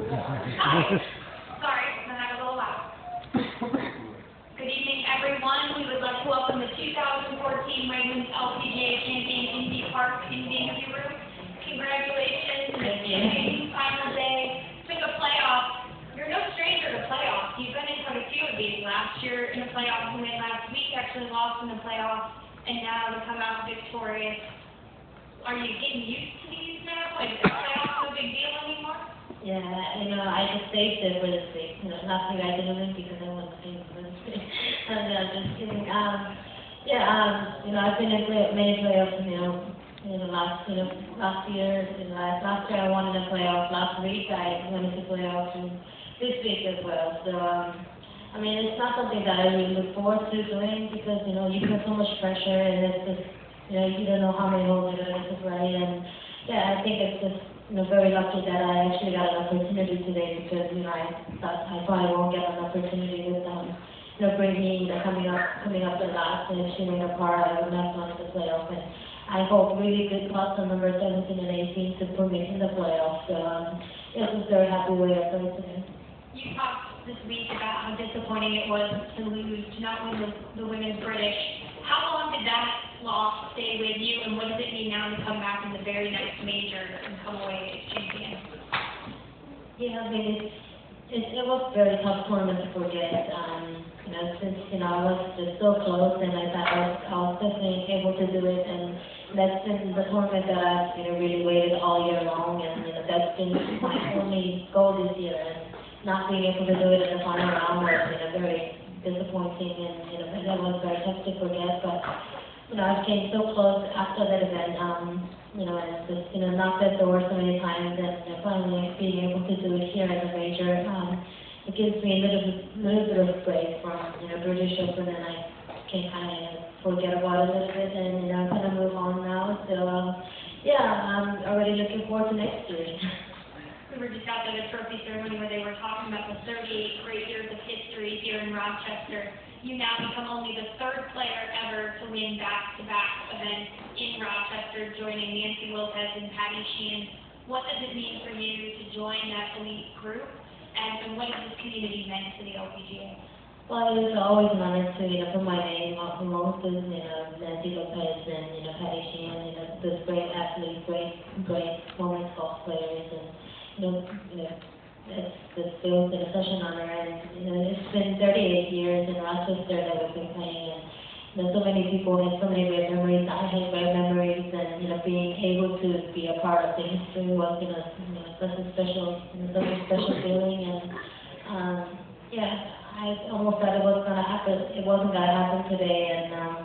Sorry, I had a little loud. Good evening, everyone. We would like to welcome the 2014 Wegmans LPGA champion Inbee Park in room. Congratulations, Ms. King, final day, took a playoff. You're no stranger to playoffs. You've been in quite a few of these last year in the playoffs, and then last week actually lost in the playoffs, and now to come out victorious. Are you getting used to these now? Like, the playoffs no big deal? Yeah, you know, I just saved it week. You know, last week I didn't win because I paying for this week. and uh, just kidding. Um, yeah, um, you know, I've been in play, many playoffs, you know, in the last, you know, last year, in the last, year I won in the playoffs. Last week I went into playoffs and this week as well. So, um, I mean, it's not something that I really look forward to doing because, you know, you put so much pressure and it's just, you know, you don't know how many holes you're to play and, yeah, I think it's just, you know, very lucky that I actually got an opportunity today because, you know, I thought I probably won't get an opportunity with, um, you know, you know, coming up, coming up the last and shooting a par, I would not want to play off and I hope really good putts on number seventeen and eighteen to put me in the playoffs, so, um, yeah, I'm just very happy with it played today. You talked this week about how disappointing it was to lose, to not win the, the women's British. How long did that loss stay with you, and what does it mean now to come back in the very next major and come away as champion? Yeah, I mean, it's, it, it was very tough tournament to forget, um, you know, since, you know, I was just so close and I thought I was, I was definitely able to do it and that's been the tournament that I've, you know, really waited all year long and, you know, that's been my only goal this year and not being able to do it in the final round was, you know, very disappointing and, you know, that was very tough to forget, but, you know, I came so close after that event, um, you know, and just, you know, knocked at door so many times and you know, finally being able to do it here at the major, um, it gives me a little bit, of a little bit of break from, you know, British Open and I can kind of forget about it a little bit and, you know, kind of move on now. So, um, yeah, I'm already looking forward to next year. We were just out at a trophy ceremony where they were talking about the 38 great in Rochester. You now become only the third player ever to win back-to-back events in Rochester, joining Nancy Lopez and Patty Sheehan. What does it mean for you to join that elite group, and, and what has this community meant to the LPGA? Well, it was always an honor to, you know, put my name off amongst those, you know, Nancy Lopez and, you know, Patty Sheehan, you know, those great athletes, great, great women's golf players, and, you know, you know, it's, it's still been such an honor, and, you know, it's been thirty-eight years in Rochester that we've been playing, and, you know, so many people have so many great memories, I have great memories, and, you know, being able to be a part of the history was, you know, you know, such a special, you know, such a special feeling, and, um, yeah, I almost thought it was gonna happen, it wasn't gonna happen today, and, um,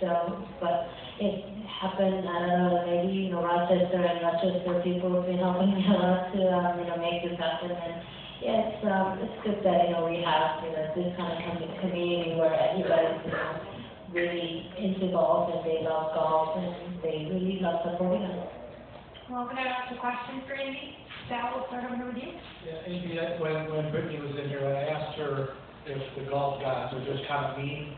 so, but it happened, I don't know, maybe, you know, Rochester and Rochester people have been helping me a lot to, um, you know, make this happen, and, yeah, it's, um, it's good that, you know, we have, you know, this kind of com- community where everybody's, you know, really into golf, and they love golf, and they really love supporting us. Well, I'm going to ask a question for Andy. Sal, we'll start over with you. Yeah, Amy, when, when Brittany was in here, I asked her if the golf gods are just kind of mean,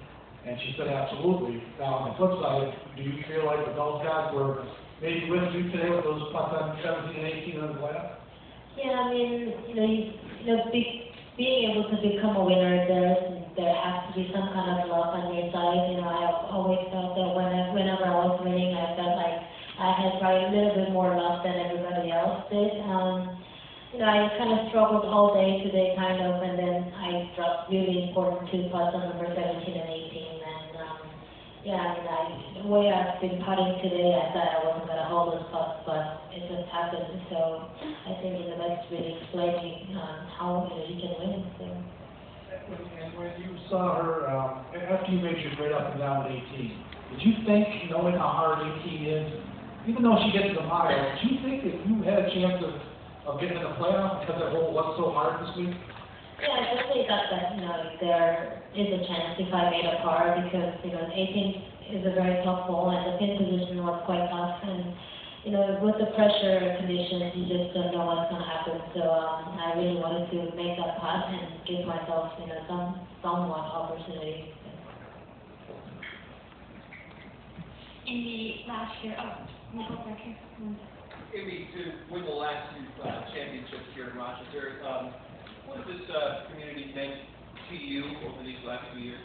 and she said absolutely. Now, on the flip side, do you feel like the golf gods were maybe with you today with those putts on seventeen and eighteen in the playoff? Yeah, I mean, you know, you, you know, be, being able to become a winner, there, there has to be some kind of luck on your side. You know, I always felt that when I, whenever I was winning, I felt like I had probably a little bit more luck than everybody else did. Um, I kind of struggled all day today, kind of, and then I dropped really important two putts on number 17 and 18. And, um, yeah, I mean, I, the way I've been putting today, I thought I wasn't going to hold those putts, but it just happened. So I think, know, that's really explaining um, how, you know, you can win. So. And when you saw her, um, after you made your grade up and down at eighteen, did you think, knowing how hard eighteen is, even though she gets the mile, did you think that you had a chance of, of getting in the playoff because that hole was so hard this week? Yeah, I definitely thought that, you know, there is a chance if I made a par because, you know, 18 is a very tough hole and the pin position was quite tough and, you know, with the pressure conditions, you just don't know what's going to happen. So um, I really wanted to make that putt and give myself, you know, some somewhat opportunity. In the last year, oh, you go back here. Amy, to win the last two uh, championships here in Rochester, um, what has this uh, community meant to you over these last few years?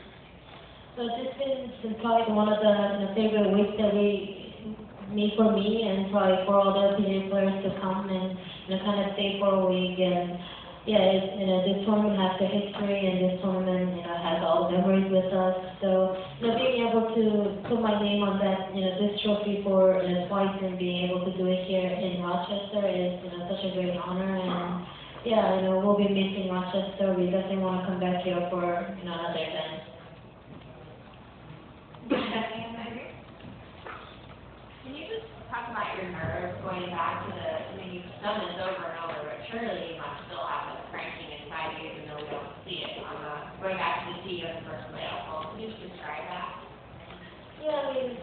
So this has been probably one of the, the favorite weeks that we made for me and probably for all the PGA players to come and you know, kind of stay for a week and yeah, it's, you know, this tournament has the history and this tournament, you know, has all the memories with us. So, you know, being able to put my name on that, you know, this trophy for, you know, twice and being able to do it here in Rochester is, you know, such a great honor and, yeah, you know, we'll be missing Rochester. We definitely want to come back here for, you know, another event. Can you just talk about your nerves going back to the, I mean, you've done this over and over, but surely you must still have it cranking inside you even though we don't see it going back to the tee of the first playoff hole. Can you describe that? Yeah, I mean,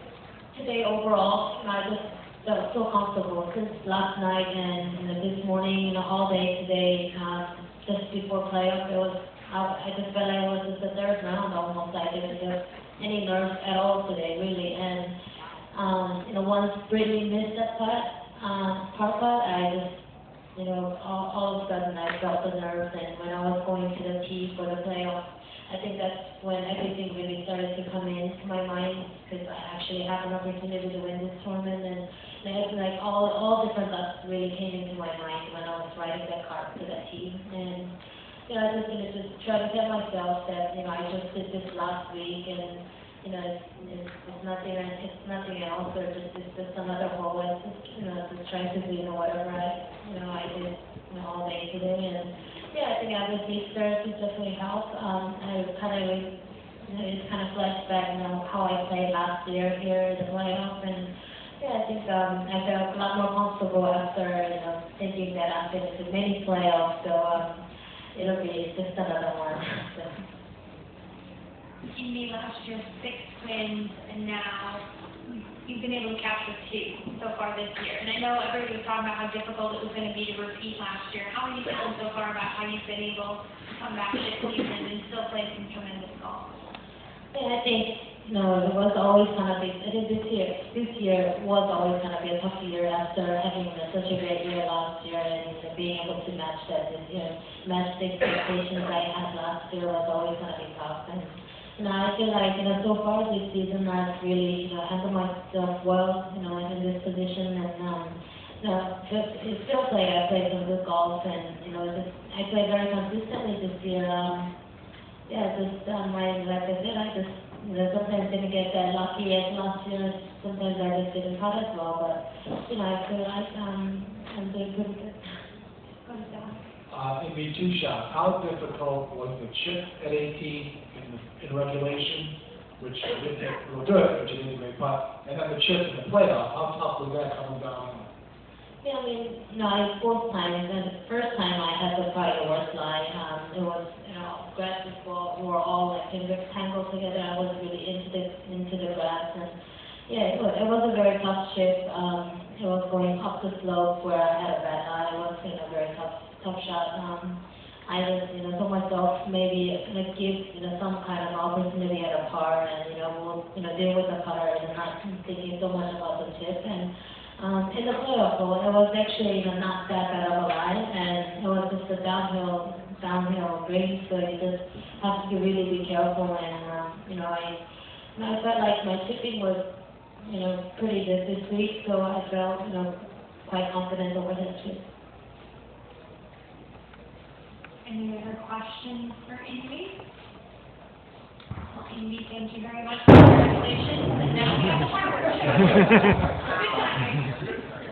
today overall, I just felt so comfortable since last night and, you know, this morning, you know, all day today, um, just before playoff, it was, I, I just felt like it was just the third round almost, I didn't get any nerves at all today, really, and, um, you know, once Brittany missed that putt, um, par putt, I just, you know, all, all of a sudden I felt the nerves, and when I was going to the tee for the playoff, I think that's when everything really started to come into my mind, because I actually have an opportunity to win this tournament, and it's like all, all different thoughts really came into my mind when I was riding that cart to that tee, and, you know, I just, you know, just try to tell myself that, you know, I just did this last week, and, you know, it's, it's, it's nothing, it's nothing else, or just, it's just another hole, it's just, you know, just trying to do, you know, whatever I, you know, I did, you know, all day today, and, yeah, I think these therapies definitely help. Um, I kind of, you know, it's kind of flashed back, you know, how I played last year here in the playoff, and yeah, I think um, I felt a lot more comfortable after, you know, thinking that I've been to many playoffs, so um, it'll be just another one. So. You made last year six wins, and now you've been able to capture two so far this year. And I know everybody was talking about how difficult it was going to be to repeat last year. How are you feeling so far about how you've been able to come back this season and still play some tremendous golf? Yeah, I think, you know, it was always kind of, a, I think this year, this year was always going to be a tough year after having such a great year last year and being able to match that this year, match the expectations I had last year was always going to be tough. And, know, I feel like, you know, so far this season I've really, you know, handled myself well, you know, in this position and, um, you know, just, it feels like I played some good golf and, you know, just, I played very consistently this year. Um, yeah, just, um, I, like I said, I just, you know, sometimes didn't get that lucky as last year, sometimes I just didn't putt as well, but, you know, I feel like, um, I'm doing pretty good. Uh, in the two shots, how difficult was the chip at 18 in, in regulation, which didn't hit real good, but you did a great putt, and then the chip in the playoff, how tough was that coming down? Yeah, I mean, know, I both times, and the first time I had the probably the worst lie, um, it was, you know, grass and ball were all like in rectangle together, I wasn't really into the, into the grass, and, yeah, it was, it was a very tough chip, um, it was going up the slope where I had a bad lie, it was, you know, very tough, shot, um, I just, you know, told myself maybe, like, give, you know, some kind of opportunity at a par, and, you know, we'll, you know, deal with the putter, and not thinking so much about the chip, and, um, in the playoff hole, it was actually you know, not that bad of a lie, and it was just a downhill, downhill green, so you just have to really be careful. And um, you know, I, I felt like my chipping was, you know, pretty good this week, so I felt, you know, quite confident over that chip. Any other questions for Amy? Well, Amy, thank you very much. Congratulations. And now we have a fireworks show. Good.